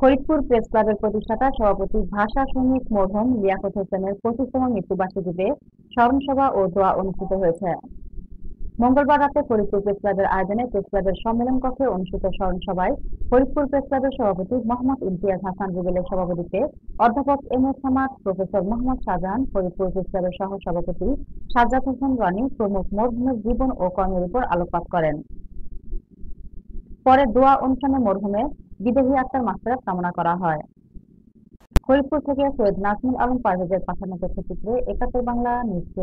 Faridpur press ক্লাবের প্রতিষ্ঠাতা সভাপতি ভাষা সৈনিক মরহুম লিয়াকত হোসেনের পঁচিশতম মৃত্যুবার্ষিকীতে স্মরণসভা ও দোয়া অনুষ্ঠিত হয়েছে। মঙ্গলবার রাতে ফরিদপুর প্রেস ক্লাবের আয়োজনে প্রেস ক্লাবের সম্মেলন কক্ষে অনুষ্ঠিত স্মরণসভায় ফরিদপুর প্রেস ক্লাবের সভাপতি মোহাম্মদ ইমতিয়াজ হাসান রুবেলের সভাপতিত্বে অধ্যাপক M S Samad, professor Mohammad Shahjahan, Faridpur press ক্লাবের সহ সভাপতি সাজ্জাদ হোসেন রনি, প্রমুখ মরহুমের জীবন ও কর্মের উপর আলোকপাত করেন। পরে দোয়া অনুষ্ঠানে মরহুমে বিদেহী আত্মার মাস্টারাত কামনা করা হয় ফরিদপুর থেকে সৈয়দ নাজমুল আলম পারভেজের পাঠানো তথ্যচিত্রে একাত্তর বাংলা নিউজ।